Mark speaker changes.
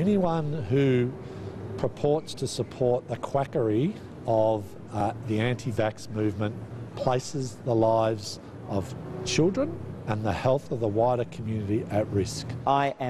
Speaker 1: anyone who purports to support the quackery of uh, the anti vax movement places the lives of children and the health of the wider community at risk.
Speaker 2: I am